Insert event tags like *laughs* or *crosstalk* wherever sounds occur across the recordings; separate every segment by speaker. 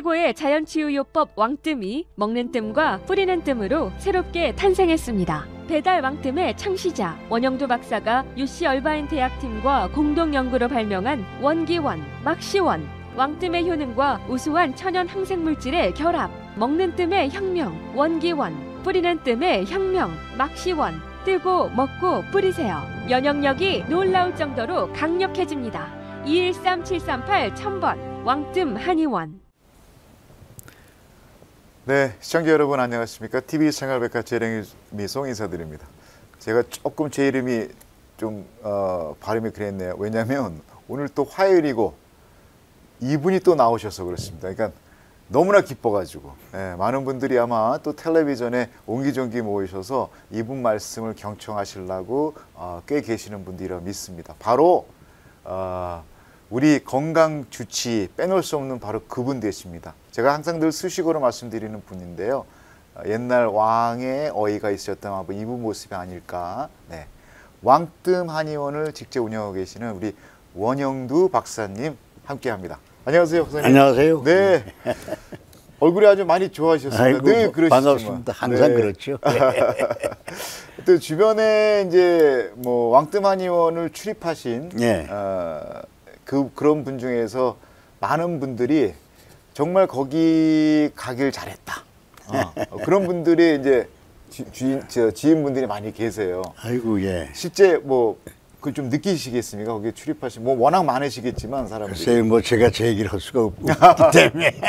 Speaker 1: 최고의 자연치유요법 왕뜸이 먹는 뜸과 뿌리는 뜸으로 새롭게 탄생했습니다. 배달 왕뜸의 창시자 원영도 박사가 UC 얼바인 대학팀과 공동 연구로 발명한 원기원, 막시원, 왕뜸의 효능과 우수한 천연 항생물질의 결합, 먹는 뜸의 혁명, 원기원, 뿌리는 뜸의 혁명, 막시원, 뜨고 먹고 뿌리세요. 면역력이 놀라울 정도로 강력해집니다. 213738 1000번 왕뜸 한의원
Speaker 2: 네, 시청자 여러분 안녕하십니까? TV 생활백과 재령이 미송 인사드립니다. 제가 조금 제 이름이 좀 어, 발음이 그랬네요. 왜냐하면 오늘 또 화요일이고 이분이 또 나오셔서 그렇습니다. 그러니까 너무나 기뻐가지고 예, 많은 분들이 아마 또 텔레비전에 옹기종기 모이셔서 이분 말씀을 경청하시려고 어, 꽤 계시는 분들이라 믿습니다. 바로 어, 우리 건강 주치 빼놓을 수 없는 바로 그분 되십니다. 제가 항상 늘 수식어로 말씀드리는 분인데요. 어, 옛날 왕의 어이가 있었던 아마 이분 모습이 아닐까. 네. 왕뜸 한의원을 직접 운영하고 계시는 우리 원영두 박사님 함께합니다. 안녕하세요, 박사님.
Speaker 3: 안녕하세요.
Speaker 2: 네. 얼굴이 아주 많이 좋아하셨습니다. 늘 그러시지만.
Speaker 3: 반갑습니다. 항상
Speaker 2: 네.
Speaker 3: 그렇죠. *laughs* *laughs*
Speaker 2: 또 주변에 이제 뭐 왕뜸 한의원을 출입하신
Speaker 3: 예.
Speaker 2: 어, 그 그런 분 중에서 많은 분들이 정말 거기 가길 잘했다. 어, *laughs* 그런 분들이 이제 지, 주인 저 지인분들이 많이 계세요.
Speaker 3: 아이고 예.
Speaker 2: 실제 뭐그좀 느끼시겠습니까? 거기 출입하신 뭐 워낙 많으시겠지만 사람들이
Speaker 3: 글쎄요, 뭐 제가 제 얘기를 할 수가 없- 없기 *laughs* 때문에.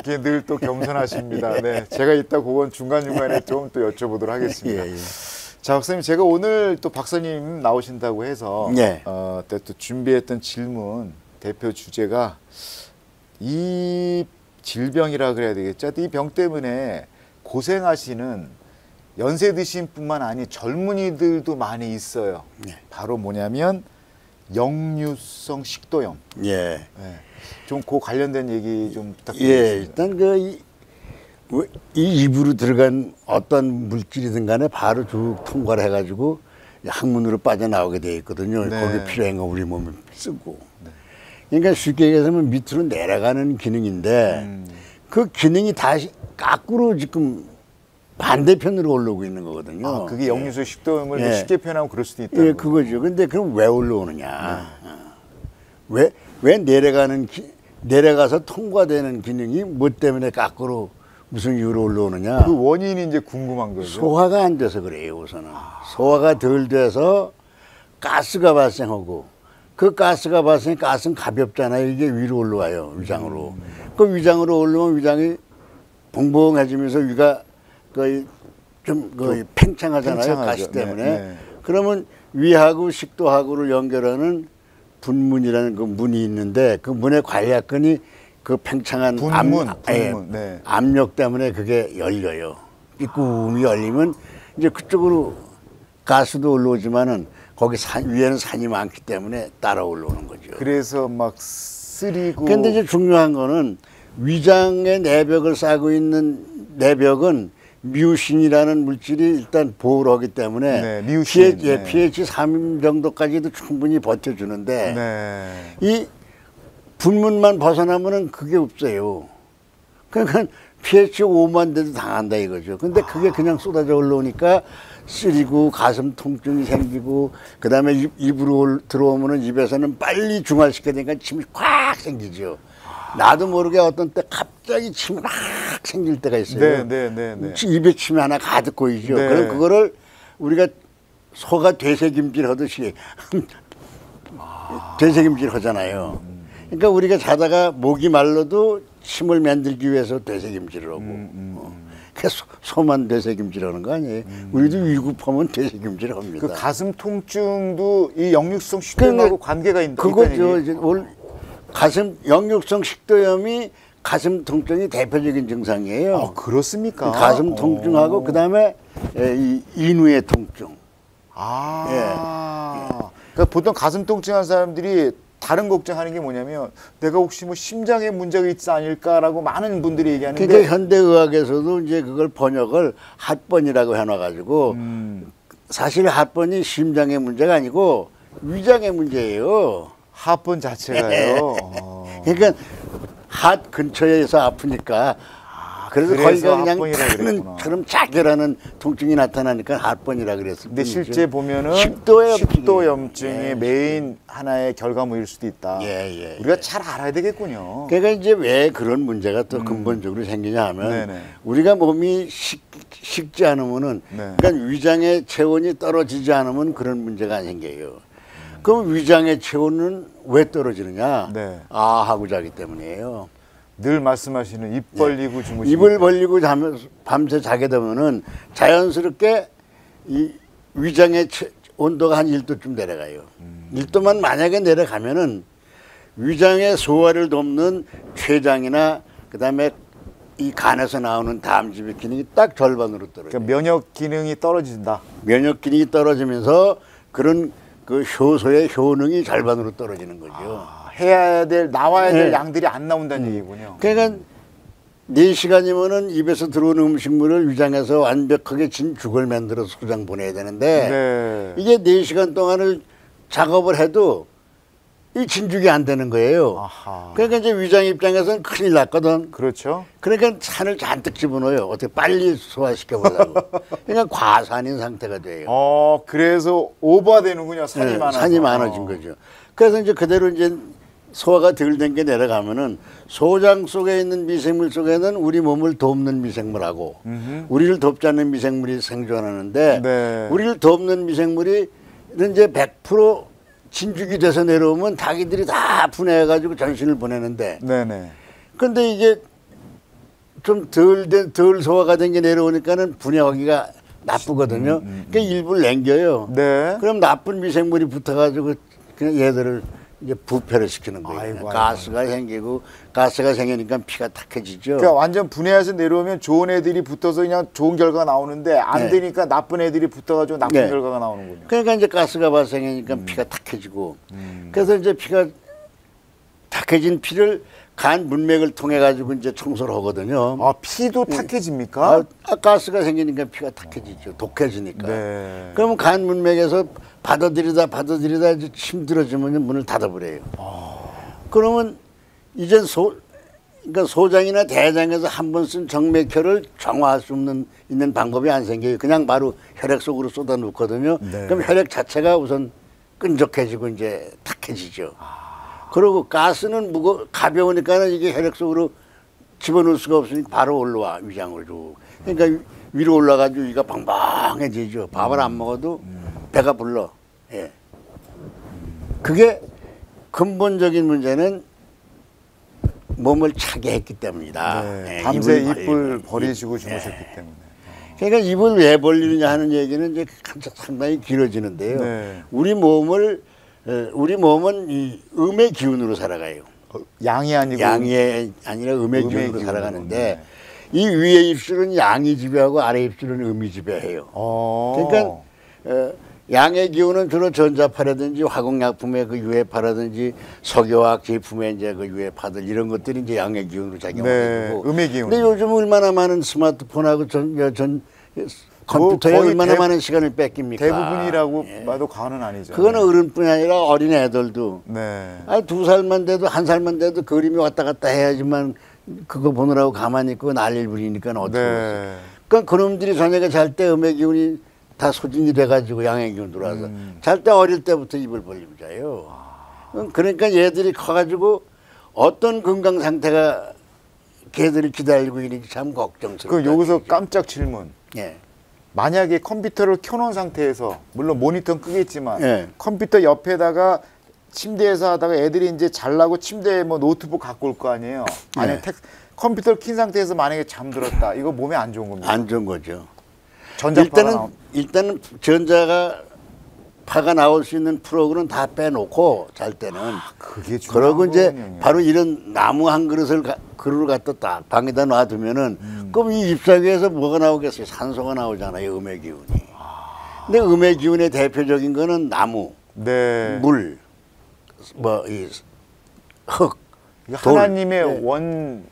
Speaker 2: 이게 늘 또 겸손하십니다. 네, 제가 이따 그건 중간 중간에 좀 또 여쭤보도록 하겠습니다. *laughs*
Speaker 3: 예, 예.
Speaker 2: 자, 박사님 제가 오늘 또 박사님 나오신다고 해서
Speaker 3: 예.
Speaker 2: 어, 또, 또 준비했던 질문 대표 주제가 이 질병이라 그래야 되겠죠. 이 병 때문에 고생하시는 연세 드신 뿐만 아니 젊은이들도 많이 있어요.
Speaker 3: 예.
Speaker 2: 바로 뭐냐면 역류성 식도염.
Speaker 3: 예.
Speaker 2: 네. 좀그 관련된 얘기 좀
Speaker 3: 예,
Speaker 2: 부탁드리겠습니다.
Speaker 3: 일단 그, 이, 뭐, 이 입으로 들어간 어떤 물질이든 간에 바로 쭉 통과를 해가지고 항문으로 빠져나오게 돼 있거든요.
Speaker 2: 네.
Speaker 3: 거기 필요한 거 우리 몸에 쓰고. 그러니까 쉽게 얘기하면 밑으로 내려가는 기능인데
Speaker 2: 음.
Speaker 3: 그 기능이 다시 거꾸로 지금 반대편으로 올라오고 있는 거거든요.
Speaker 2: 아, 그게 역류성 식도염을
Speaker 3: 예.
Speaker 2: 쉽게 표현하면 그럴 수도 있다.
Speaker 3: 예, 그거죠. 근데 그럼 왜 올라오느냐? 어. 왜, 왜 내려가는, 기, 내려가서 통과되는 기능이 뭐 때문에 거꾸로 무슨 이유로 올라오느냐?
Speaker 2: 그 원인이 이제 궁금한 거죠.
Speaker 3: 소화가 안 돼서 그래요, 우선은. 소화가 덜 돼서 가스가 발생하고 그 가스가 발생, 가스는 가볍잖아요. 이게 위로 올라와요, 위장으로. 그 위장으로 올라오면 위장이 봉봉해지면서 위가 거의 좀 거의 팽창하잖아요,
Speaker 2: 팽창하죠.
Speaker 3: 가시 때문에.
Speaker 2: 네, 네.
Speaker 3: 그러면 위하고 식도하고를 연결하는 분문이라는 그 문이 있는데 그 문의 관략근이 그 팽창한
Speaker 2: 분문,
Speaker 3: 압, 예,
Speaker 2: 분문, 네.
Speaker 3: 압력 때문에 그게 열려요. 삐꿈이 열리면 이제 그쪽으로 가스도 올라오지만은 거기 산, 위에는 산이 많기 때문에 따라 올라오는 거죠.
Speaker 2: 그래서 막 쓰리고.
Speaker 3: 근데 이제 중요한 거는 위장의 내벽을 싸고 있는 내벽은 미우신이라는 물질이 일단 보호를 하기 때문에
Speaker 2: 네, 미우신,
Speaker 3: pH, 예,
Speaker 2: 네.
Speaker 3: pH 3 정도까지도 충분히 버텨주는데
Speaker 2: 네.
Speaker 3: 이 분문만 벗어나면은 그게 없어요. 그러니까 pH 5만 돼도 당한다 이거죠. 근데 그게 그냥 쏟아져 올라오니까 쓰리고 가슴 통증이 생기고 그다음에 입, 입으로 올- 들어오면은 입에서는 빨리 중화시켜야 되니까 침이 콱 생기죠. 나도 모르게 어떤 때 갑자기 침이 막 생길 때가 있어요.
Speaker 2: 네, 네, 네, 네.
Speaker 3: 입에 침이 하나 가득 고이죠.
Speaker 2: 네.
Speaker 3: 그럼 그거를 우리가 소가 되새김질 하듯이 *laughs* 되새김질 하잖아요. 그러니까 우리가 자다가 목이 말라도 침을 만들기 위해서 되새김질을 하고 어. 그 소, 소만 되새김질 하는 거 아니에요. 우리도 위급하면 되새김질 합니다.
Speaker 2: 그 가슴 통증도 이 역류성 식도염하고
Speaker 3: 근데
Speaker 2: 관계가 있,
Speaker 3: 그거죠.
Speaker 2: 있다는 얘기.
Speaker 3: 이제 올 가슴 역류성 식도염이 가슴 통증이 대표적인 증상이에요.
Speaker 2: 아, 그렇습니까?
Speaker 3: 가슴 통증하고
Speaker 2: 어.
Speaker 3: 그다음에 에, 이 인후의 통증.
Speaker 2: 아.
Speaker 3: 예.
Speaker 2: 그러니까 보통 가슴 통증한 사람들이 다른 걱정하는 게 뭐냐면 내가 혹시 뭐 심장에 문제가 있지 않을까라고 많은 분들이 얘기하는데
Speaker 3: 그러니까 현대의학에서도 이제 그걸 번역을 핫번이라고 해놔가지고
Speaker 2: 음,
Speaker 3: 사실 핫번이 심장의 문제가 아니고 위장의 문제예요.
Speaker 2: 하폰 자체가요. *laughs* 어.
Speaker 3: 그러니까 핫 근처에서 아프니까 그래서
Speaker 2: 그래서
Speaker 3: 거기가 그냥
Speaker 2: 그랬구나.
Speaker 3: 처럼 자결하는 통증이 나타나니까 핫번이라 그랬을
Speaker 2: 근데
Speaker 3: 뿐이죠.
Speaker 2: 실제 보면은
Speaker 3: 식도염
Speaker 2: 식도 염증이
Speaker 3: 예,
Speaker 2: 메인 하나의 결과물일 수도 있다.
Speaker 3: 예, 예,
Speaker 2: 우리가
Speaker 3: 예.
Speaker 2: 잘 알아야 되겠군요.
Speaker 3: 그러니까 이제 왜 그런 문제가 또 근본적으로 생기냐 하면
Speaker 2: 음. 네네.
Speaker 3: 우리가 몸이 식, 식지 않으면은
Speaker 2: 네.
Speaker 3: 그러니까 위장의 체온이 떨어지지 않으면 그런 문제가 안 생겨요. 그럼 위장의 체온은 왜 떨어지느냐?
Speaker 2: 네.
Speaker 3: 아 하고 자기 때문이에요.
Speaker 2: 늘 말씀하시는 입 벌리고 주무시는
Speaker 3: 네. 입을 벌리고 자면 밤새 자게 되면은 자연스럽게 이 위장의 체- 온도가 한 1도쯤 내려가요.
Speaker 2: 음.
Speaker 3: 1도만 만약에 내려가면은 위장의 소화를 돕는 췌장이나 그다음에 이 간에서 나오는 담즙의 기능이 딱 절반으로 떨어져요.
Speaker 2: 그러니까 면역 기능이 떨어진다.
Speaker 3: 면역 기능이 떨어지면서 그런 그 효소의 효능이 절반으로 떨어지는 거죠.
Speaker 2: 아, 해야 될 나와야 될
Speaker 3: 네.
Speaker 2: 양들이 안 나온다는 얘기군요.
Speaker 3: 그러니까 네 시간이면은 입에서 들어오는 음식물을 위장해서 완벽하게 진죽을 만들어서 소장 보내야 되는데
Speaker 2: 네.
Speaker 3: 이게 네 시간 동안을 작업을 해도 이 진죽이 안 되는 거예요.
Speaker 2: 아하.
Speaker 3: 그러니까 이제 위장 입장에서는 큰일 났거든.
Speaker 2: 그렇죠.
Speaker 3: 그러니까 산을 잔뜩 집어넣어요. 어떻게 빨리 소화시켜 보려고. *laughs* 그러니까 과산인 상태가 돼요.
Speaker 2: 어, 그래서 오버되는군요. 산이
Speaker 3: 네,
Speaker 2: 많아서.
Speaker 3: 산이 많아진 거죠. 그래서 이제 그대로 이제 소화가 덜 된 게 내려가면은 소장 속에 있는 미생물 속에는 우리 몸을 돕는 미생물하고 우리를 돕지 않는 미생물이 생존하는데
Speaker 2: 네.
Speaker 3: 우리를 돕는 미생물이 이제 100% 진죽이 돼서 내려오면 자기들이 다 분해해가지고 전신을 보내는데
Speaker 2: 네네.
Speaker 3: 근데 이게 좀 덜 된, 덜 소화가 된 게 내려오니까는 분해하기가 나쁘거든요. 그러니까 일부를 남겨요.
Speaker 2: 음, 네.
Speaker 3: 그럼 나쁜 미생물이 붙어가지고 그냥 얘들을 이제 부패를 시키는 거예요.
Speaker 2: 아이고, 아이고.
Speaker 3: 가스가 생기고 가스가 생기니까 피가 탁해지죠.
Speaker 2: 그러니까 완전 분해해서 내려오면 좋은 애들이 붙어서 그냥 좋은 결과가 나오는데 안
Speaker 3: 네.
Speaker 2: 되니까 나쁜 애들이 붙어가지고 나쁜
Speaker 3: 네.
Speaker 2: 결과가 나오는군요.
Speaker 3: 그러니까 이제 가스가 발생하니까
Speaker 2: 음.
Speaker 3: 피가 탁해지고 그래서 이제 피가 탁해진 피를 간 문맥을 통해 가지고 이제 청소를 하거든요.
Speaker 2: 아 피도 탁해집니까?
Speaker 3: 아, 아, 가스가 생기니까 피가 탁해지죠. 독해지니까.
Speaker 2: 네.
Speaker 3: 그러면 간 문맥에서 받아들이다 받아들이다 이제 힘들어지면 문을 닫아버려요. 그러면 이젠 소 그러니까 소장이나 대장에서 한 번 쓴 정맥혈을 정화할 수 없는 있는 방법이 안 생겨요. 그냥 바로 혈액 속으로 쏟아 놓거든요.
Speaker 2: 네.
Speaker 3: 그럼 혈액 자체가 우선 끈적해지고 이제 탁해지죠. 그리고 가스는 무거 가벼우니까는 이게 혈액 속으로 집어넣을 수가 없으니까 바로 올라와 위장으로. 그러니까 위- 위로 올라가지고 이가 방방해지죠. 밥을 안 먹어도 배가 불러. 예. 그게 근본적인 문제는 몸을 차게 했기 때문이다.
Speaker 2: 네.
Speaker 3: 예,
Speaker 2: 밤새
Speaker 3: 입을
Speaker 2: 입을. 버리시고
Speaker 3: 예.
Speaker 2: 주무셨기 때문에.
Speaker 3: 그러니까 입을 왜 벌리느냐 하는 얘기는 이제 상당히 길어지는데요.
Speaker 2: 네.
Speaker 3: 우리 몸을 에, 우리 몸은 이 음의 기운으로 살아가요.
Speaker 2: 어, 양이 아니고
Speaker 3: 양이 아니라 음의
Speaker 2: 음의
Speaker 3: 기운으로 살아가는데 이 위에 입술은 양이 지배하고 아래 입술은 음이 지배해요.
Speaker 2: 어.
Speaker 3: 그러니까 어, 양의 기운은 주로 전자파라든지 화공약품의 그 유해파라든지 석유화학 제품의 이제 그 유해파들 이런 것들이 이제 양의 기운으로 작용하고
Speaker 2: 네, 음의 기운.
Speaker 3: 근데 요즘 얼마나 많은 스마트폰하고 전, 전 컴퓨터에
Speaker 2: 거의
Speaker 3: 얼마나
Speaker 2: 대-
Speaker 3: 많은 시간을 뺏깁니까?
Speaker 2: 대부분이라고
Speaker 3: 예.
Speaker 2: 봐도 과언은 아니죠.
Speaker 3: 그거는 어른뿐이 아니라 어린 애들도
Speaker 2: 네.
Speaker 3: 아니 두 살만 돼도 한 살만 돼도 그림이 왔다 갔다 해야지만 그거 보느라고 가만히 있고 난리를 부리니까 어떻게
Speaker 2: 네.
Speaker 3: 그러니까 그놈들이 저녁에 잘 때 음의 기운이 다 소진이 돼가지고 양의 기운 들어와서
Speaker 2: 음.
Speaker 3: 잘때 어릴 때부터 입을 벌리고 자요. 음, 그러니까 얘들이 커가지고 어떤 건강 상태가 걔들을 기다리고 있는지 참 걱정스럽다.
Speaker 2: 그 여기서 깜짝 질문.
Speaker 3: 예.
Speaker 2: 만약에 컴퓨터를 켜놓은 상태에서 물론 모니터는 끄겠지만
Speaker 3: 예.
Speaker 2: 컴퓨터 옆에다가 침대에서 하다가 애들이 이제 잘라고 침대에 뭐 노트북 갖고 올 거 아니에요. 아니
Speaker 3: 네.
Speaker 2: 텍 컴퓨터를 킨 상태에서 만약에 잠들었다. 이거 몸에 안 좋은 겁니다.
Speaker 3: 안 좋은 거죠.
Speaker 2: 전자파가
Speaker 3: 일단은
Speaker 2: 나오...
Speaker 3: 일단은 전자가 파가 나올 수 있는 프로그램은 다 빼놓고 잘 때는
Speaker 2: 그게 중요한
Speaker 3: 그러고 이제
Speaker 2: 거군요.
Speaker 3: 바로 이런 나무 한 그릇을 가, 그릇을 갖다 딱 방에다 놔두면은
Speaker 2: 음.
Speaker 3: 그럼 이 잎사귀에서 뭐가 나오겠어요? 산소가 나오잖아요. 음의 기운이. 근데 음의 기운의 대표적인 거는 나무,
Speaker 2: 네.
Speaker 3: 물, 뭐이 흙, 돌.
Speaker 2: 하나님의
Speaker 3: 네.
Speaker 2: 원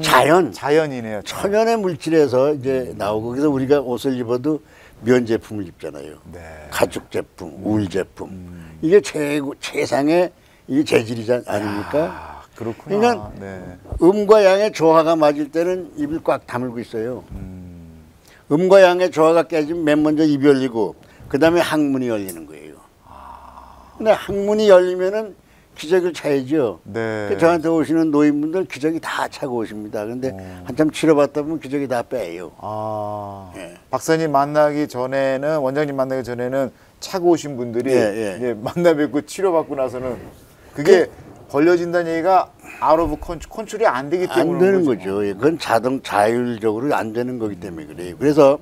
Speaker 3: 자연.
Speaker 2: 자연이네요.
Speaker 3: 천연의 물질에서 이제 나오고 그래서 우리가 옷을 입어도 면 제품을 입잖아요.
Speaker 2: 네.
Speaker 3: 가죽 제품, 울 제품. 이게 최고 최상의 이게 재질이지 않- 아닙니까?
Speaker 2: 아, 그렇구나.
Speaker 3: 그러니까
Speaker 2: 네.
Speaker 3: 음과 양의 조화가 맞을 때는 입을 꽉 다물고 있어요.
Speaker 2: 음.
Speaker 3: 음과 양의 조화가 깨지면 맨 먼저 입이 열리고 그 다음에 항문이 열리는 거예요. 근데 항문이 열리면은 기저귀를 차야죠.
Speaker 2: 네.
Speaker 3: 그 저한테 오시는 노인분들 기저귀 다 차고 오십니다. 근데
Speaker 2: 어.
Speaker 3: 한참 치료받다 보면 기저귀 다 빼요.
Speaker 2: 아.
Speaker 3: 예.
Speaker 2: 박사님 만나기 전에는 원장님 만나기 전에는 차고 오신 분들이
Speaker 3: 예, 예.
Speaker 2: 만나 뵙고 치료받고 나서는 그게 걸려진다는 얘기가 out of cont, control이 안 되기 때문에
Speaker 3: 안 되는 거죠. 예, 그건 자동 자율적으로 안 되는 거기 때문에 그래요. 그래서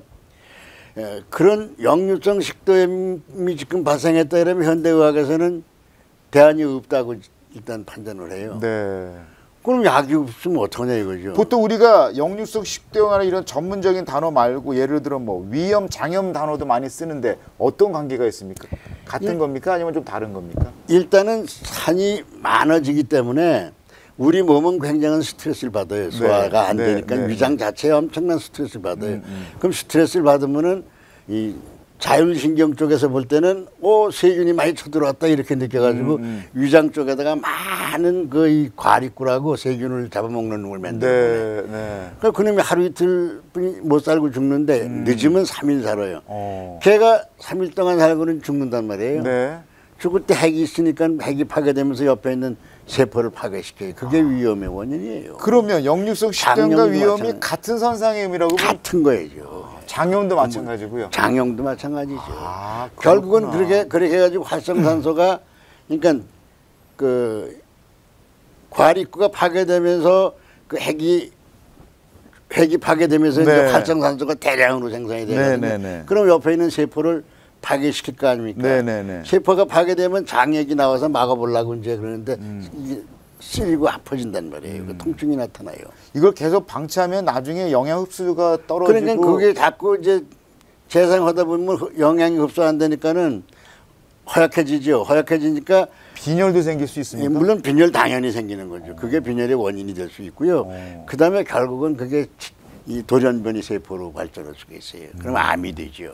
Speaker 3: 예, 그런 역류성 식도염이 지금 발생했다 그러면 현대의학에서는 대안이 없다고 일단 판단을 해요.
Speaker 2: 네.
Speaker 3: 그럼 약이 없으면 어떡하냐 이거죠.
Speaker 2: 보통 우리가 역류성 식도염이나 이런 전문적인 단어 말고 예를 들어 뭐 위염, 장염 단어도 많이 쓰는데 어떤 관계가 있습니까? 같은
Speaker 3: 예.
Speaker 2: 겁니까? 아니면 좀 다른 겁니까?
Speaker 3: 일단은 산이 많아지기 때문에 우리 몸은 굉장한 스트레스를 받아요. 소화가 안
Speaker 2: 네,
Speaker 3: 되니까
Speaker 2: 네,
Speaker 3: 위장 자체에 엄청난 스트레스를 받아요.
Speaker 2: 음,
Speaker 3: 그럼 스트레스를 받으면은 이 자율신경 쪽에서 볼 때는 오 세균이 많이 쳐들어왔다 이렇게 느껴가지고
Speaker 2: 음,
Speaker 3: 위장 쪽에다가 많은 그 이 과립구라고 세균을 잡아먹는 놈을 만들어요.
Speaker 2: 네, 네.
Speaker 3: 그러니까 그놈이 하루 이틀 뿐이 못 살고 죽는데 늦으면 삼일 살아요.
Speaker 2: 음. 어.
Speaker 3: 걔가 삼 일 동안 살고는 죽는단 말이에요.
Speaker 2: 네.
Speaker 3: 죽을 때 핵이 있으니까 핵이 파괴되면서 옆에 있는 세포를 파괴시켜요. 그게
Speaker 2: 아.
Speaker 3: 위험의 원인이에요.
Speaker 2: 그러면 역류성 식도염과
Speaker 3: 마찬가지.
Speaker 2: 같은 선상의 의미라고
Speaker 3: 같은 거예요.
Speaker 2: 장염도 마찬가지고요.
Speaker 3: 장염도 마찬가지죠.
Speaker 2: 아,
Speaker 3: 결국은. 그렇게 그렇게 해가지고 활성산소가 그러니까 그 과립구가 파괴되면서 그 핵이 핵이 파괴되면서 이제
Speaker 2: 네.
Speaker 3: 활성산소가 대량으로 생산이 되거든요.
Speaker 2: 네, 네, 네.
Speaker 3: 그럼 옆에 있는 세포를 파괴시킬 거 아닙니까?
Speaker 2: 네, 네, 네.
Speaker 3: 세포가 파괴되면 장액이 나와서 막아보려고 이제 그러는데
Speaker 2: 음.
Speaker 3: 쓰리고 아파진단 말이에요. 그 통증이 나타나요.
Speaker 2: 이걸 계속 방치하면 나중에 영양 흡수가 떨어지고
Speaker 3: 그러니까 그게 자꾸 이제 재생하다 보면 흡- 영양이 흡수 안 되니까는 허약해지죠. 허약해지니까
Speaker 2: 빈혈도 생길 수
Speaker 3: 예,
Speaker 2: 있습니까?
Speaker 3: 물론 빈혈 당연히 생기는 거죠. 그게 빈혈의 원인이 될 수 있고요.
Speaker 2: 어.
Speaker 3: 그 다음에 결국은 그게 치- 이 돌연변이 세포로 발전할 수가 있어요. 그럼 암이 되죠.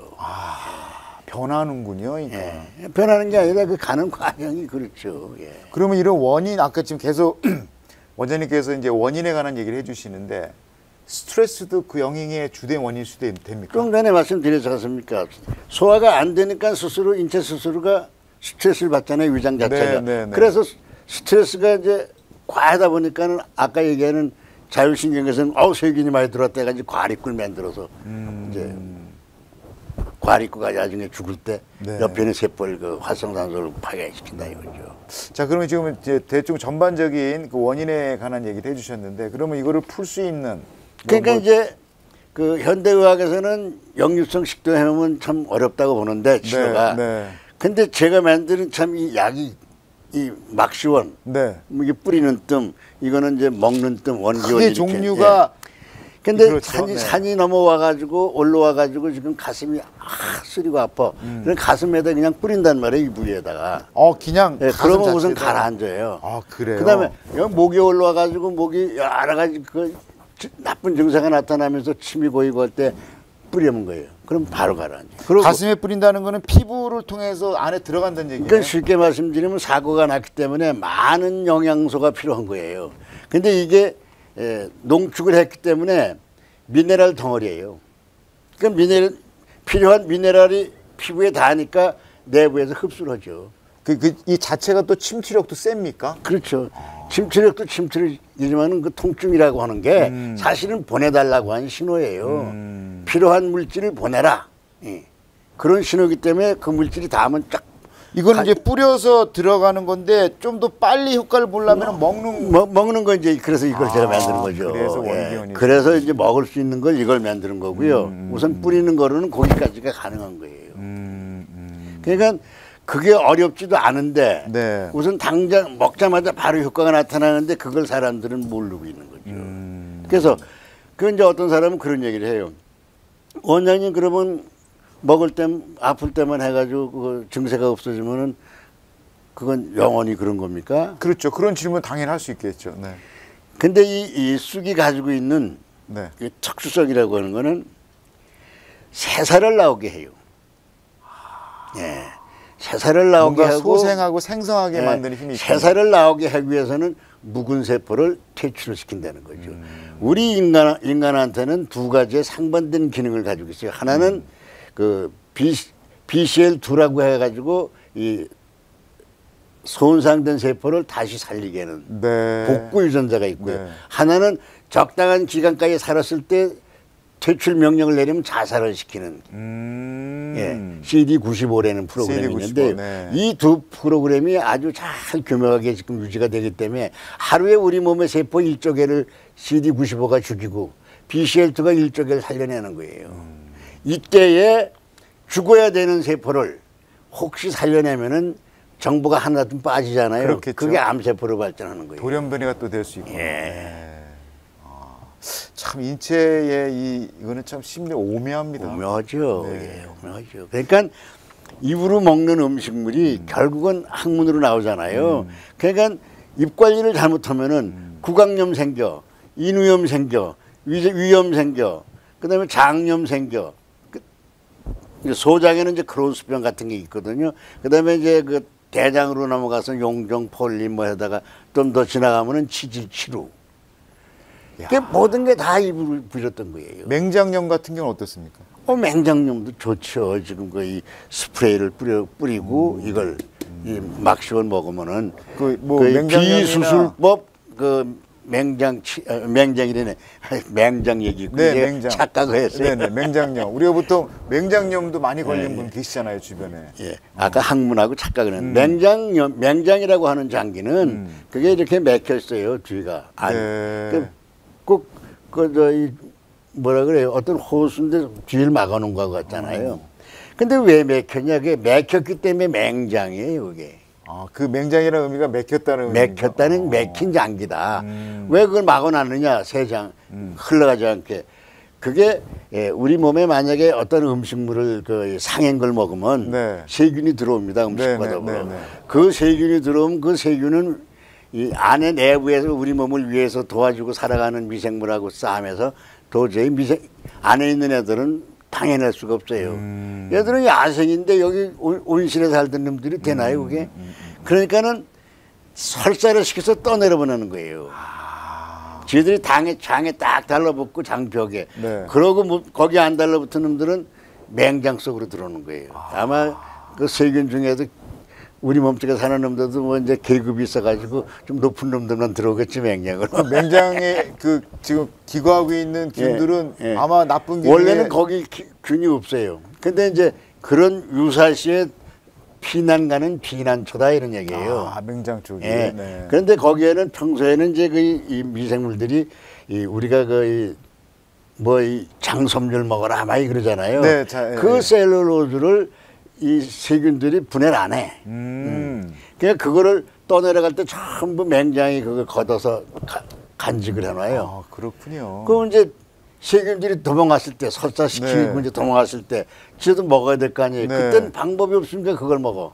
Speaker 2: 변하는군요. 이거.
Speaker 3: 예. 변하는 게 아니라 그 가는 과정이 그렇죠. 예.
Speaker 2: 그러면 이런 원인 아까 지금 계속 *clears throat* 원장님께서 이제 원인에 관한 얘기를 해주시는데 스트레스도 그 영향의 주된 원인일 수도 있- 됩니까?
Speaker 3: 좀 전에 말씀드렸지 않습니까? 소화가 안 되니까 스스로 인체 스스로가 스트레스를 받잖아요 위장 자체가.
Speaker 2: 네, 네, 네.
Speaker 3: 그래서 스- 스트레스가 이제 과하다 보니까는 아까 얘기하는 자율신경에서는 어우 세균이 많이 들어왔다 해가지고 과립구를 만들어서
Speaker 2: 음.
Speaker 3: 이제 과립구가 나중에 죽을 때
Speaker 2: 네.
Speaker 3: 옆에 있는 세포를 그 활성산소를 파괴시킨다 이거죠.
Speaker 2: 자 그러면 지금 이제 대충 전반적인 그 원인에 관한 얘기를 해주셨는데 그러면 이거를 풀 수 있는 뭐,
Speaker 3: 그러니까
Speaker 2: 뭐-
Speaker 3: 이제 그 현대의학에서는 역류성 식도염은 참 어렵다고 보는데 치료가.
Speaker 2: 네,
Speaker 3: 근데 제가 만드는 참 이 약이 이 막시원
Speaker 2: 네.
Speaker 3: 뭐 이게 뿌리는 뜸 이거는 이제 먹는 뜸 원기원 이렇게.
Speaker 2: 종류가
Speaker 3: 예. 근데
Speaker 2: 그렇죠.
Speaker 3: 산이
Speaker 2: 네.
Speaker 3: 산이 넘어와 가지고 올라와 가지고 지금 가슴이 아 쓰리고 아파.
Speaker 2: 음.
Speaker 3: 그래서 가슴에다 그냥 뿌린단 말이에요 이 부위에다가.
Speaker 2: 어 그냥
Speaker 3: 예,
Speaker 2: 가슴
Speaker 3: 그러면 우선
Speaker 2: 자체에다가-
Speaker 3: 가라앉아요.
Speaker 2: 아 그래요.
Speaker 3: 그다음에 여기 목이 올라와 가지고 목이 여러 가지 그 지- 나쁜 증상이 나타나면서 침이 고이고 할 때 뿌리면 거예요. 그럼 바로 가라앉아. 그리고
Speaker 2: 가슴에 뿌린다는 거는 피부를 통해서 안에 들어간다는 얘기예요.
Speaker 3: 그러니까 쉽게 말씀드리면 사고가 났기 때문에 많은 영양소가 필요한 거예요. 근데 이게 에, 농축을 했기 때문에 미네랄 덩어리예요. 그러니까 미네랄 필요한 미네랄이 피부에 닿으니까 내부에서 흡수를 하죠.
Speaker 2: 그, 그, 이 자체가 또 침투력도 셉니까?
Speaker 3: 그렇죠. 침투력도 침투력이지만은 그 통증이라고 하는 게
Speaker 2: 음.
Speaker 3: 사실은 보내달라고 하는 신호예요. 필요한 물질을 보내라. 예. 그런 신호기 때문에 그 물질이 닿으면 쫙
Speaker 2: 이거는
Speaker 3: 가-
Speaker 2: 이제 뿌려서 들어가는 건데 좀 더 빨리 효과를 보려면 먹는
Speaker 3: 먹, 먹는 건 이제 그래서 이걸 제가
Speaker 2: 아,
Speaker 3: 만드는 거죠.
Speaker 2: 그래서
Speaker 3: 예.
Speaker 2: 원기원이
Speaker 3: 그래서 이제 먹을 수 있는 걸 이걸 만드는 거고요.
Speaker 2: 음,
Speaker 3: 우선 뿌리는 거로는 거기까지가 가능한 거예요.
Speaker 2: 음, 음.
Speaker 3: 그러니까 그게 어렵지도 않은데
Speaker 2: 네.
Speaker 3: 우선 당장 먹자마자 바로 효과가 나타나는데 그걸 사람들은 모르고 있는 거죠.
Speaker 2: 음.
Speaker 3: 그래서 그 이제 어떤 사람은 그런 얘기를 해요. 원장님 그러면 먹을 때 아플 때만 해가지고 그 증세가 없어지면은 그건 영원히 그런 겁니까?
Speaker 2: 그렇죠. 그런 질문 당연히 할 수 있겠죠. 네.
Speaker 3: 근데 이, 이 쑥이 가지고 있는
Speaker 2: 네.
Speaker 3: 이 특수성이라고 하는 거는 새살을 나오게 해요. 예. 새살을 나오게 하고
Speaker 2: 소생하고 생성하게
Speaker 3: 예,
Speaker 2: 만드는 힘이.
Speaker 3: 새살을 나오게 하기 위해서는 묵은 세포를 퇴출시킨다는 거죠. 우리 인간 인간한테는 두 가지의 상반된 기능을 가지고 있어요. 하나는 그 B, BCL2라고 해가지고 이 손상된 세포를 다시 살리게 하는
Speaker 2: 네.
Speaker 3: 복구 유전자가 있고요.
Speaker 2: 네.
Speaker 3: 하나는 적당한 기간까지 살았을 때 퇴출 명령을 내리면 자살을 시키는
Speaker 2: 음.
Speaker 3: 예, CD95라는 프로그램이
Speaker 2: CD95,
Speaker 3: 있는데
Speaker 2: 네.
Speaker 3: 이두 프로그램이 아주 잘 교묘하게 지금 유지가 되기 때문에 하루에 우리 몸의 세포 일조 개를 CD95가 죽이고 BCL2가 일조 개를 살려내는 거예요.
Speaker 2: 음.
Speaker 3: 이때에 죽어야 되는 세포를 혹시 살려내면은 정보가 하나도 빠지잖아요.
Speaker 2: 그렇겠죠.
Speaker 3: 그게 암세포로 발전하는 거예요.
Speaker 2: 돌연변이가 또 될 수 있고.
Speaker 3: 예.
Speaker 2: 네. 아, 참 인체의 이 이거는 참 심리 오묘합니다.
Speaker 3: 오묘하죠.
Speaker 2: 네.
Speaker 3: 예, 오묘하죠. 그러니까 입으로 먹는 음식물이 결국은 항문으로 나오잖아요.
Speaker 2: 음.
Speaker 3: 그러니까 입 관리를 잘못하면은 구강염 생겨, 인후염 생겨, 위, 위염 생겨, 그다음에 장염 생겨. 그, 소장에는 이제 크로스병 같은 게 있거든요. 그다음에 이제 그 대장으로 넘어가서 용종, 폴리 뭐 하다가 좀 더 지나가면은 치질, 치루.
Speaker 2: 야.
Speaker 3: 그 모든 게 다 입으로 부렸던 거예요.
Speaker 2: 맹장염 같은 경우는 어떻습니까?
Speaker 3: 어, 맹장염도 좋죠. 지금 그 이 스프레이를 뿌려 뿌리고 이걸 이 막시원 먹으면은 그뭐그
Speaker 2: 맹장염이나
Speaker 3: 비수술법 그 맹장 치, 아, 맹장이래네 맹장 얘기고
Speaker 2: 네, 맹장.
Speaker 3: 착각을 했어요.
Speaker 2: 네네, 맹장염. 우리가 보통 *laughs* 맹장염도 많이 걸린
Speaker 3: 네.
Speaker 2: 분 계시잖아요, 주변에.
Speaker 3: 예, 아까 항문하고 착각을 했는데 맹장염 맹장이라고 하는 장기는 그게 이렇게 맥혀 있어요 뒤가 안.
Speaker 2: 네.
Speaker 3: 꼭그저이 뭐라 그래요 어떤 호수인데 뒤를 막아놓은 것 같잖아요. 근데 왜 맥혔냐? 그게 맥혔기 때문에 맹장이에요, 그게.
Speaker 2: 아, 그 맹장이라는 의미가 맥혔다는?
Speaker 3: 맥혔다는
Speaker 2: 어.
Speaker 3: 맥힌 장기다.
Speaker 2: 음.
Speaker 3: 왜 그걸 막아놨느냐? 세장 흘러가지 않게. 그게 예, 우리 몸에 만약에 어떤 음식물을 그 상한 걸 먹으면
Speaker 2: 네.
Speaker 3: 세균이 들어옵니다. 음식과
Speaker 2: 네, 네,
Speaker 3: 더불어.
Speaker 2: 네, 네.
Speaker 3: 그 세균이 들어오면 그 세균은 이 안에 내부에서 우리 몸을 위해서 도와주고 살아가는 미생물하고 싸움에서 도저히 미생 안에 있는 애들은 당해낼 수가 없어요.
Speaker 2: 음.
Speaker 3: 얘들은 야생인데 여기 온- 온실에 살던 놈들이 되나요,
Speaker 2: 음,
Speaker 3: 그게? 그러니까는 설사를 시켜서 떠내려 보내는 거예요.
Speaker 2: 아.
Speaker 3: 지들이 당에 장에 딱 달라붙고 장벽에.
Speaker 2: 네.
Speaker 3: 그러고 뭐 거기 안 달라붙은 놈들은 맹장 속으로 들어오는 거예요. 아 마 그 세균 중에도 우리 몸속에 사는 놈들도 뭐 이제 계급이 있어가지고 좀 높은 놈들만 들어오겠지 맹장으로.
Speaker 2: 그 맹장에 그 지금 기거하고 있는 균들은
Speaker 3: 예, 예.
Speaker 2: 아마 나쁜 균이
Speaker 3: 원래는 거기 기- 균이 없어요. 근데 이제 그런 유사시에 피난가는 비난초다 이런 얘기예요.
Speaker 2: 아, 맹장 쪽이.
Speaker 3: 예.
Speaker 2: 네.
Speaker 3: 그런데 거기에는 평소에는 이제 그 이 미생물들이 이 우리가 그 그뭐이 장섬유를 먹어라 막 그러잖아요.
Speaker 2: 네, 자, 예,
Speaker 3: 그
Speaker 2: 예.
Speaker 3: 셀룰로즈를 이 세균들이 분해를 안 해.
Speaker 2: 음.
Speaker 3: 그러니까 그거를 떠내려갈 때 전부 맹장이 그걸 걷어서 가- 간직을 해놔요.
Speaker 2: 아, 그렇군요.
Speaker 3: 그럼 이제 세균들이 도망갔을 때 설사시키고
Speaker 2: 네.
Speaker 3: 이제 도망갔을 때 지도 먹어야 될 거 아니에요.
Speaker 2: 네.
Speaker 3: 그때는 방법이 없으니까 그걸 먹어.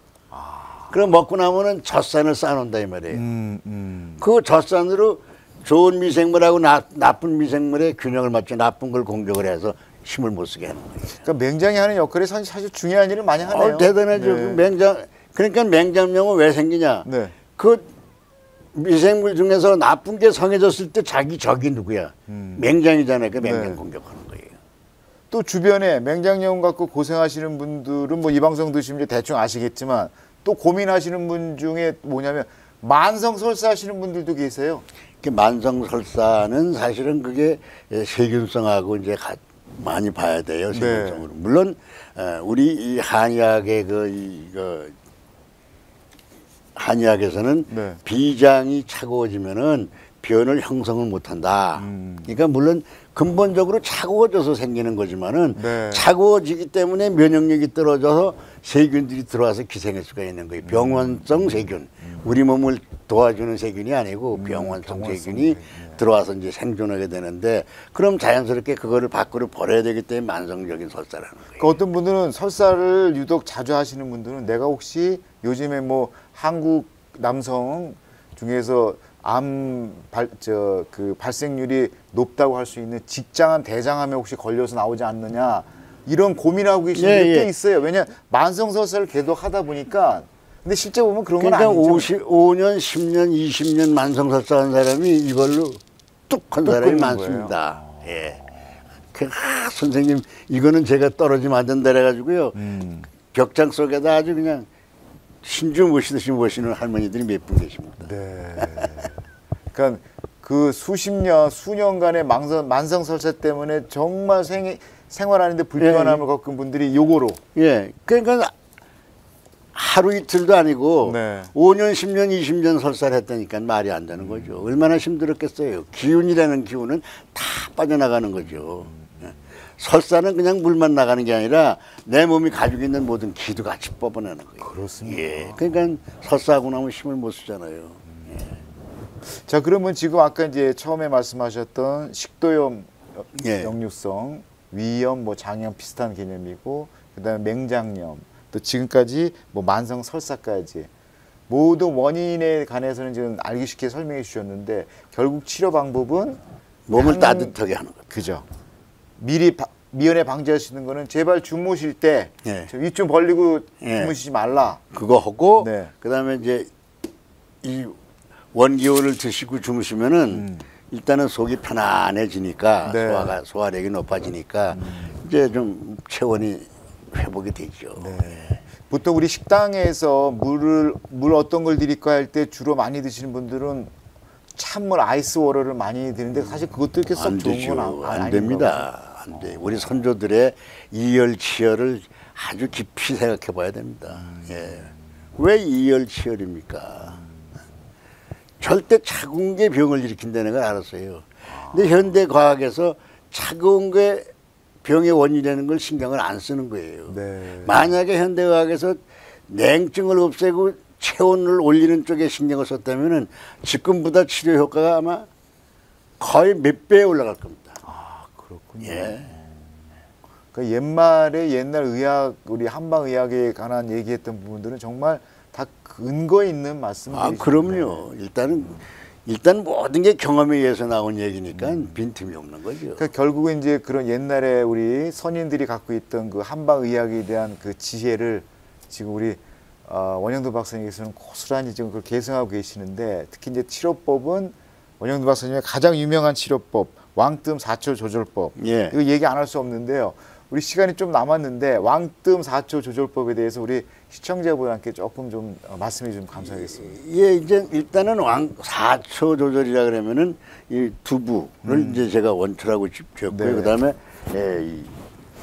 Speaker 3: 그럼 먹고 나면은 젖산을 쌓아놓는다 이 말이에요.
Speaker 2: 음, 음.
Speaker 3: 그 젖산으로 좋은 미생물하고 나, 나쁜 미생물의 균형을 맞춰 나쁜 걸 공격을 해서 힘을 못 쓰게 하는 거예요.
Speaker 2: 그러니까 맹장이 하는 역할이 사실, 사실 중요한 일을 많이 하네요.
Speaker 3: 어, 대단하죠.
Speaker 2: 네.
Speaker 3: 그 맹장 그러니까 맹장염은 왜 생기냐?
Speaker 2: 네.
Speaker 3: 그 미생물 중에서 나쁜 게 성해졌을 때 자기 적이 누구야? 맹장이잖아요. 그 맹장
Speaker 2: 음. 네.
Speaker 3: 공격하는 거예요.
Speaker 2: 또 주변에 맹장염 갖고 고생하시는 분들은 뭐 이 방송 드시면 이제 대충 아시겠지만 또 고민하시는 분 중에 뭐냐면 만성 설사 하시는 분들도 계세요.
Speaker 3: 그 만성 설사는 사실은 그게 세균성하고 이제 가- 많이 봐야 돼요.
Speaker 2: 네.
Speaker 3: 세균성으로. 물론 어, 우리 이 한의학의 그 이거 한의학에서는
Speaker 2: 네.
Speaker 3: 비장이 차가워지면은 변을 형성을 못한다.
Speaker 2: 음.
Speaker 3: 그러니까 물론 근본적으로 차가워져서 생기는 거지만은
Speaker 2: 네.
Speaker 3: 차가워지기 때문에 면역력이 떨어져서 세균들이 들어와서 기생할 수가 있는 거예요. 병원성 세균. 우리 몸을 도와주는 세균이 아니고 병원성
Speaker 2: 병원성
Speaker 3: 세균이
Speaker 2: 세균, 네.
Speaker 3: 들어와서 이제 생존하게 되는데 그럼 자연스럽게 그거를 밖으로 버려야 되기 때문에 만성적인 설사라는 거예요.
Speaker 2: 그러니까 어떤 분들은 설사를 유독 자주 하시는 분들은 내가 혹시 요즘에 뭐 한국 남성 중에서 암 발 저 그 발생률이 높다고 할 수 있는 직장암 대장암에 혹시 걸려서 나오지 않느냐 이런 고민하고 계시는
Speaker 3: 예,
Speaker 2: 분들 꽤
Speaker 3: 예.
Speaker 2: 있어요. 왜냐 만성 설사를 계속 하다 보니까 근데 실제 보면 그런 건
Speaker 3: 그러니까
Speaker 2: 아니죠.
Speaker 3: 55년, 10년, 20년 만성설사 한 사람이 이걸로 뚝한
Speaker 2: 뚝
Speaker 3: 사람이
Speaker 2: 끊는
Speaker 3: 많습니다. 예. 그, 아, 선생님, 이거는 제가 떨어지면 안 된다 그래가지고요.
Speaker 2: 음.
Speaker 3: 벽장 속에다 아주 그냥 신주 모시듯이 모시는 할머니들이 몇 분 계십니다.
Speaker 2: 네. 그러니까 그 수십 년, 수년간의 망성, 만성설사 때문에 정말 생, 생활하는데 불편함을
Speaker 3: 예.
Speaker 2: 겪은 분들이 요거로
Speaker 3: 예. 그러니까 하루 이틀도 아니고
Speaker 2: 네.
Speaker 3: 5년, 10년, 20년 설사를 했다니까 말이 안 되는 거죠. 얼마나 힘들었겠어요. 기운이라는 기운은 다 빠져나가는 거죠. 예. 설사는 그냥 물만 나가는 게 아니라 내 몸이 가지고 있는 모든 기도 같이 뽑아내는 거예요.
Speaker 2: 그렇습니다.
Speaker 3: 예. 그러니까 설사하고 나면 힘을 못 쓰잖아요.
Speaker 2: 자 그러면 지금 아까 이제 처음에 말씀하셨던 식도염
Speaker 3: 예.
Speaker 2: 역류성 위염 뭐 장염 비슷한 개념이고 그다음에 맹장염 또 지금까지 뭐 만성 설사까지 모든 원인에 관해서는 지금 알기 쉽게 설명해 주셨는데 결국 치료 방법은
Speaker 3: 몸을
Speaker 2: 한-
Speaker 3: 따뜻하게 하는 거죠.
Speaker 2: 그죠 미리 바- 미연에 방지할 수 있는 거는 제발 주무실 때
Speaker 3: 예.
Speaker 2: 입좀 벌리고
Speaker 3: 예.
Speaker 2: 주무시지 말라
Speaker 3: 그거 하고
Speaker 2: 네.
Speaker 3: 그다음에 이제 이 원기호를 드시고 주무시면은 일단은 속이 편안해지니까
Speaker 2: 음. 네. 음.
Speaker 3: 소화가 소화력이 높아지니까 이제 좀 체온이 회복이 되죠.
Speaker 2: 네. 보통 우리 식당에서 물을 물 어떤 걸 드릴까 할 때 주로 많이 드시는 분들은 찬물 아이스 워터를 많이 드는데 사실 그것도 이렇게
Speaker 3: 썩안
Speaker 2: 좋은
Speaker 3: 되죠.
Speaker 2: 건 아,
Speaker 3: 안 됩니다. 안 돼. 우리 선조들의 이열치열을 아주 깊이 생각해 봐야 됩니다.
Speaker 2: 음.
Speaker 3: 예. 왜 이열치열입니까? 절대 차가운 게 병을 일으킨다는 걸 알았어요. 근데 현대 과학에서 차가운 게 병의 원인이라는 걸 신경을 안 쓰는 거예요.
Speaker 2: 네.
Speaker 3: 만약에 현대 과학에서 냉증을 없애고 체온을 올리는 쪽에 신경을 썼다면은 지금보다 치료 효과가 아마 거의 몇배 올라갈 겁니다.
Speaker 2: 아 그렇군요.
Speaker 3: 예.
Speaker 2: 그러니까 옛말에 옛날 의학 우리 한방 의학에 관한 얘기했던 부분들은 정말 다 근거 있는 말씀을
Speaker 3: 아, 그럼요. 일단은 일단 모든 게 경험에 의해서 나온 얘기니까 빈틈이 없는 거죠.
Speaker 2: 그러니까 결국은 이제 그런 옛날에 우리 선인들이 갖고 있던 그 한방 의학에 대한 그 지혜를 지금 우리 어, 원영도 박사님께서는 고스란히 지금 그걸 계승하고 계시는데 특히 이제 치료법은 원영도 박사님의 가장 유명한 치료법 왕뜸 사초 조절법
Speaker 3: 예.
Speaker 2: 이거 얘기 안 할 수 없는데요. 우리 시간이 좀 남았는데 왕뜸 사초 조절법에 대해서 우리 시청자분한테 조금 좀 어, 말씀해 주면 감사하겠습니다.
Speaker 3: 예, 이제 일단은 왕 4초 조절이라 그러면은 이 두부를 이제 제가 원초라고 지- 지었고요.
Speaker 2: 네.
Speaker 3: 그다음에 예, 이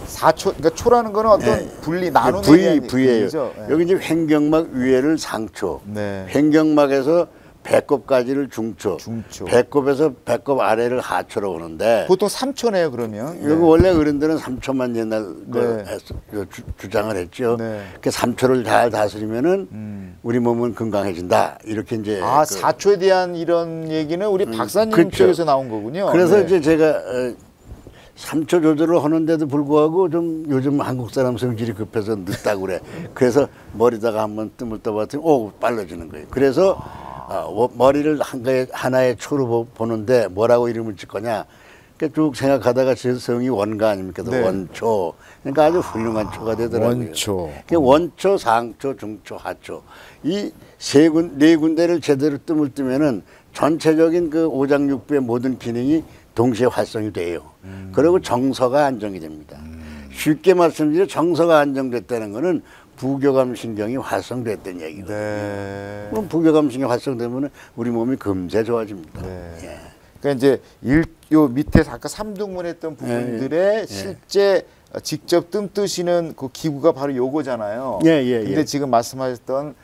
Speaker 2: 사초 그러니까 초라는 거는 어떤 분리 나누는
Speaker 3: V예요.
Speaker 2: 아니죠. 예.
Speaker 3: 여기 이제 횡경막 위에를 상초,
Speaker 2: 네.
Speaker 3: 횡경막에서 배꼽까지를 중초,
Speaker 2: 중초.
Speaker 3: 배꼽에서 배꼽 아래를 하초로 오는데
Speaker 2: 보통 3초네요 그러면.
Speaker 3: 여기 원래 어른들은 3초만 옛날 걸
Speaker 2: 네.
Speaker 3: 했- 그 주, 주장을 했죠.
Speaker 2: 네.
Speaker 3: 그 3초를 잘 다스리면은
Speaker 2: 음.
Speaker 3: 우리 몸은 건강해진다. 이렇게 이제
Speaker 2: 아
Speaker 3: 그-
Speaker 2: 4초에 대한 이런 얘기는 우리 박사님
Speaker 3: 그렇죠.
Speaker 2: 쪽에서 나온 거군요.
Speaker 3: 그래서
Speaker 2: 네.
Speaker 3: 이제 제가 어, 3초 조절을 하는데도 불구하고 좀 요즘 한국 사람 성질이 급해서 늦다고 그래. 그래서 머리다가 한번 뜸을 떠봤더니 오 빨라지는 거예요. 그래서 어, 워- 머리를 한 가에, 하나의 초로 보- 보는데 뭐라고 이름을 짓 거냐. 그러니까 쭉 생각하다가 제 성이 원가 아닙니까?
Speaker 2: 네.
Speaker 3: 원초. 그러니까 아주 훌륭한 초가 되더라고요.
Speaker 2: 원초.
Speaker 3: 그러니까 원초, 상초, 중초, 하초 이 세 군, 네 군데를 제대로 뜸을 뜨면은 전체적인 그 오장육부의 모든 기능이 동시에 활성이 돼요.
Speaker 2: 음.
Speaker 3: 그리고 정서가 안정이 됩니다. 쉽게 말씀드려 정서가 안정됐다는 거는 부교감 신경이 활성됐다는 얘기거든요.
Speaker 2: 네.
Speaker 3: 그럼 부교감 신경 활성되면 우리 몸이 금세 좋아집니다.
Speaker 2: 네.
Speaker 3: 예.
Speaker 2: 그러니까 이제 일, 요 밑에 아까 삼등분 했던 부분들의
Speaker 3: 예.
Speaker 2: 실제 어, 직접 뜸 뜨시는 그 기구가 바로 요거잖아요.
Speaker 3: 예, 예,
Speaker 2: 근데
Speaker 3: 예.
Speaker 2: 지금 말씀하셨던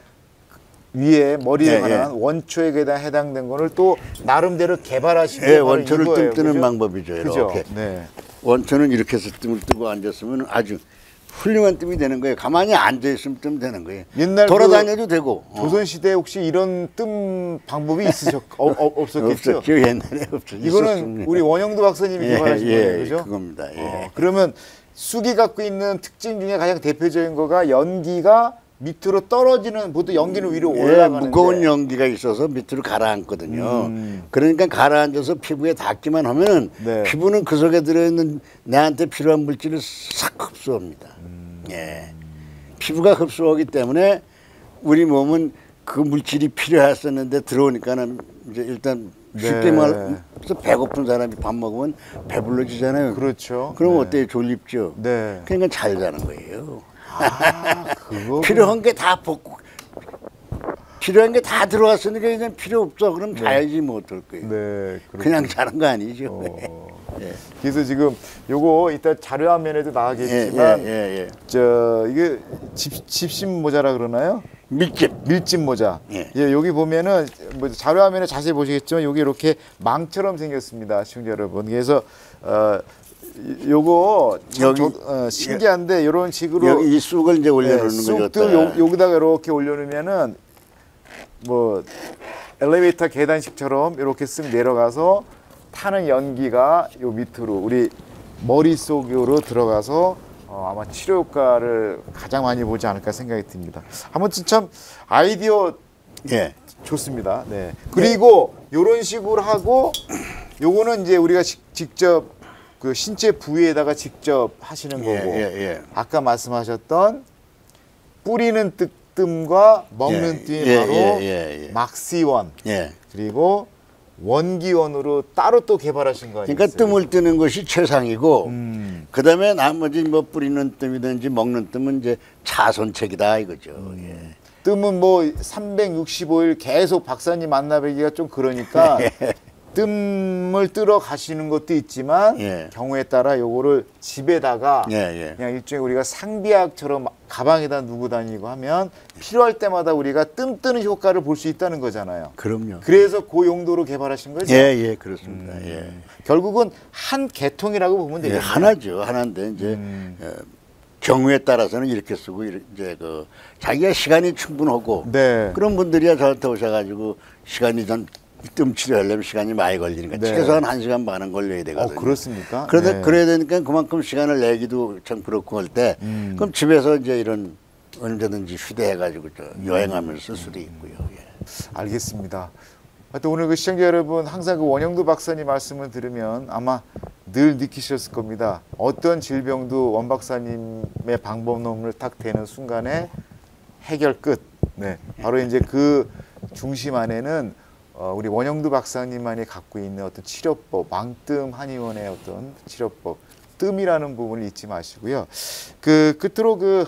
Speaker 2: 위에 머리에
Speaker 3: 예,
Speaker 2: 관한 원초에 해당 해당된 거를 또 나름대로 개발하신 게
Speaker 3: 예, 원초를. 뜸 뜨는
Speaker 2: 그죠?
Speaker 3: 방법이죠. 이렇게.
Speaker 2: 네.
Speaker 3: 원초는 이렇게 해서 뜸을 뜨고 앉았으면 아주 훌륭한 뜸이 되는 거예요. 가만히 앉아 있으면 뜸 되는 거예요.
Speaker 2: 옛날
Speaker 3: 돌아다녀도 되고. 어.
Speaker 2: 조선 시대에 혹시 이런 뜸 방법이 있으셨 *laughs* 어, 어, 없었겠죠?
Speaker 3: 없었죠. 옛날에 없죠.
Speaker 2: 이거는
Speaker 3: 있었습니다.
Speaker 2: 우리 원영도 박사님이
Speaker 3: 예,
Speaker 2: 개발하신
Speaker 3: 예,
Speaker 2: 거예요, 그죠?
Speaker 3: 그겁니다. 예.
Speaker 2: 어, 그러면 쑥이 갖고 있는 특징 중에 가장 대표적인 거가 연기가 밑으로 떨어지는 보통 연기는 위로
Speaker 3: 예,
Speaker 2: 올라가는데
Speaker 3: 무거운 연기가 있어서 밑으로 가라앉거든요.
Speaker 2: 음.
Speaker 3: 그러니까 가라앉아서 피부에 닿기만 하면은
Speaker 2: 네.
Speaker 3: 피부는 그 속에 들어있는 내한테 필요한 물질을 싹 흡수합니다.
Speaker 2: 음.
Speaker 3: 예. 피부가 흡수하기 때문에 우리 몸은 그 물질이 필요했었는데 들어오니까는 이제 일단 쉽게
Speaker 2: 네.
Speaker 3: 말해서 배고픈 사람이 밥 먹으면 배불러지잖아요.
Speaker 2: 그렇죠.
Speaker 3: 그럼
Speaker 2: 네.
Speaker 3: 어때요? 졸립죠.
Speaker 2: 네.
Speaker 3: 그러니까 잘 자는 거예요.
Speaker 2: 아, *laughs*
Speaker 3: 필요한 게다 벗고 필요한 게 다 들어왔으니까 이제 필요 없어. 그럼 자야지 뭐 어떨 거예요.
Speaker 2: 네. 그렇군요.
Speaker 3: 그냥 자는 거 아니죠.
Speaker 2: 어.
Speaker 3: 예.
Speaker 2: 그래서 지금 요거 이따 자료 화면에도
Speaker 3: 예,
Speaker 2: 나가겠지만
Speaker 3: 예, 예, 예.
Speaker 2: 저 이게 집 집신 모자라 그러나요?
Speaker 3: 밀집.
Speaker 2: 밀짚 모자.
Speaker 3: 예.
Speaker 2: 예, 여기 보면은 뭐 자료 화면에 자세히 보시겠지만 여기 이렇게 망처럼 생겼습니다, 시청자 여러분. 그래서 어 이- 요거 참
Speaker 3: 여기-
Speaker 2: 저- 어, 신기한데 이런 식으로
Speaker 3: 여기 이 쑥을 이제 올려놓는 거죠.
Speaker 2: 쑥도 요, 여기다가 이렇게 올려놓으면은 뭐 엘리베이터 계단식처럼 이렇게 쓱 내려가서 타는 연기가 요 밑으로 우리 머릿속으로 들어가서 어, 아마 치료 효과를 가장 많이 보지 않을까 생각이 듭니다. 아무튼 참 아이디어
Speaker 3: 예.
Speaker 2: 좋습니다. 네. 그리고 요런 식으로 하고 요거는 이제 우리가 직- 직접 그 신체 부위에다가 직접 하시는
Speaker 3: 예,
Speaker 2: 거고
Speaker 3: 예, 예.
Speaker 2: 아까 말씀하셨던 뿌리는 뜨뜸과 먹는
Speaker 3: 예,
Speaker 2: 뜸이
Speaker 3: 예,
Speaker 2: 바로. 막시원
Speaker 3: 예.
Speaker 2: 그리고 원기원으로 따로 또 개발하신 거 아니에요?
Speaker 3: 그러니까 뜸을 뜨는 것이 최상이고
Speaker 2: 음.
Speaker 3: 그다음에 나머지 뭐 뿌리는 뜸이든지 먹는 뜸은 이제 자손책이다 이거죠. 예.
Speaker 2: 뜸은 뭐 365일 계속 박사님 만나뵈기가 좀 그러니까 *laughs* 뜸을 뜨러 가시는 것도 있지만
Speaker 3: 예.
Speaker 2: 경우에 따라 요거를 집에다가
Speaker 3: 예, 예.
Speaker 2: 그냥 일종의 우리가 상비약처럼 가방에다 누고 다니고 하면 필요할 때마다 우리가 뜸 뜨는 효과를 볼 수 있다는 거잖아요.
Speaker 3: 그럼요.
Speaker 2: 그래서 그 용도로 개발하신 거죠.
Speaker 3: 예, 예, 그렇습니다. 예.
Speaker 2: 결국은 한 계통이라고 보면
Speaker 3: 예,
Speaker 2: 되겠네요.
Speaker 3: 하나죠. 하나인데 이제
Speaker 2: 음.
Speaker 3: 어, 경우에 따라서는 이렇게 쓰고 이제 그 자기가 시간이 충분하고
Speaker 2: 네.
Speaker 3: 그런 분들이야 저한테 오셔가지고 시간이 전뜸 치료하려면 시간이 많이 걸리니까
Speaker 2: 네.
Speaker 3: 최소한 한 시간 반은 걸려야
Speaker 2: 어,
Speaker 3: 되거든요.
Speaker 2: 그렇습니까?
Speaker 3: 그러다
Speaker 2: 네.
Speaker 3: 그래야 되니까 그만큼 시간을 내기도 참 그렇고 할때
Speaker 2: 음.
Speaker 3: 그럼 집에서 이제 이런 언제든지 휴대해 가지고 저 여행하면서 쓸 수도 있고요. 예.
Speaker 2: 알겠습니다. 하여튼 오늘 그 시청자 여러분 항상 그 원영도 박사님 말씀을 들으면 아마 늘 느끼셨을 겁니다. 어떤 질병도 원 박사님의 방법론을 딱 대는 순간에 해결 끝. 네, 바로 이제 그 중심 안에는 어, 우리 원영도 박사님만이 갖고 있는 어떤 치료법, 왕뜸 한의원의 어떤 치료법, 뜸이라는 부분을 잊지 마시고요. 그 끝으로 그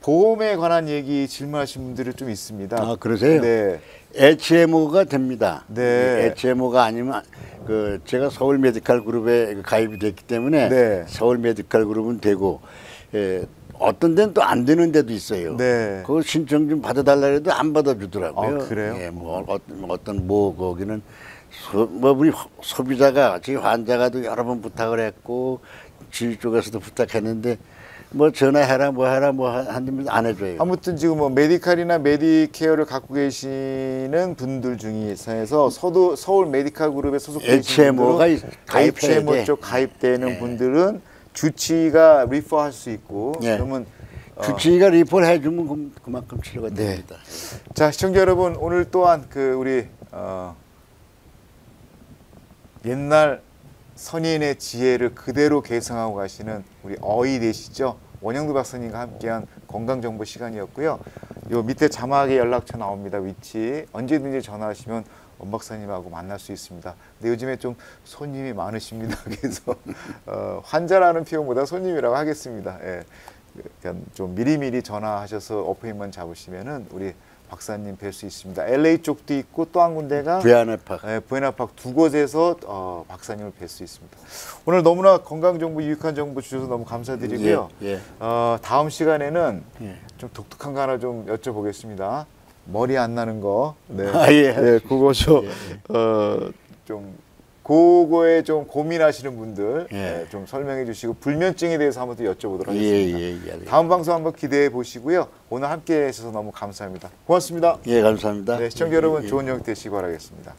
Speaker 2: 보험에 관한 얘기 질문하신 분들이 좀 있습니다.
Speaker 3: 아, 그러세요?
Speaker 2: 네.
Speaker 3: HMO가 됩니다.
Speaker 2: 네.
Speaker 3: HMO가 아니면 그 제가 서울 메디칼 그룹에 가입이 됐기 때문에
Speaker 2: 네.
Speaker 3: 서울 메디칼 그룹은 되고 예, 어떤 데는 또 안 되는 데도 있어요.
Speaker 2: 네.
Speaker 3: 그거 신청 좀 받아달라 해도 안 받아주더라고요.
Speaker 2: 아, 그래요?
Speaker 3: 예, 뭐 어, 어떤 뭐 거기는 소, 뭐 우리 소비자가 지 환자가도 여러 번 부탁을 했고 지휘 쪽에서도 부탁했는데 뭐 전화해라 뭐 해라 뭐 한다면 안 해줘요.
Speaker 2: 아무튼 지금 뭐 메디칼이나 메디케어를 갖고 계시는 분들 중에서 서도 서울 메디칼 그룹에 소속되신
Speaker 3: HMO 가
Speaker 2: 분들은
Speaker 3: 있- 가입해야
Speaker 2: HMO
Speaker 3: 돼.
Speaker 2: 쪽 가입되는 분들은 주치의가 리퍼할 수 있고
Speaker 3: 예.
Speaker 2: 그러면 어,
Speaker 3: 주치의가 리포를 해주면 그- 그만큼 치료가
Speaker 2: 네.
Speaker 3: 됩니다.
Speaker 2: 자 시청자 여러분 오늘 또한 그 우리 어, 옛날 선인의 지혜를 그대로 계승하고 가시는 우리 어이 되시죠 원영도 박사님과 함께한 건강 정보 시간이었고요. 요 밑에 자막에 연락처 나옵니다. 위치 언제든지 전화하시면 원 박사님하고 만날 수 있습니다. 근데 요즘에 좀 손님이 많으십니다. *laughs* 그래서 어, 환자라는 표현보다 손님이라고 하겠습니다. 예. 그러니까 좀 미리미리 전화하셔서 어포인트먼 잡으시면은 우리 박사님 뵐 수 있습니다. LA 쪽도 있고 또 한 군데가
Speaker 3: 부야네파.
Speaker 2: 네, 부에나팍 두 곳에서 어, 박사님을 뵐 수 있습니다. 오늘 너무나 건강 정보, 유익한 정보 주셔서 너무 감사드리고요.
Speaker 3: 예, 예.
Speaker 2: 어, 다음 시간에는
Speaker 3: 예.
Speaker 2: 좀 독특한 거 하나 좀 여쭤보겠습니다. 머리 안 나는 거. 네.
Speaker 3: 아, 예.
Speaker 2: 네, 그거 좀, 어, 좀, 그거에 좀 고민하시는 분들
Speaker 3: 예.
Speaker 2: 네, 좀 설명해 주시고 불면증에 대해서 한번 또 여쭤보도록
Speaker 3: 예,
Speaker 2: 하겠습니다.
Speaker 3: 예, 예.
Speaker 2: 다음 방송 한번 기대해 보시고요. 오늘 함께 해주셔서 너무 감사합니다. 고맙습니다.
Speaker 3: 예, 감사합니다.
Speaker 2: 네, 시청자
Speaker 3: 예,
Speaker 2: 여러분
Speaker 3: 예.
Speaker 2: 좋은 영역 되시기 바라겠습니다.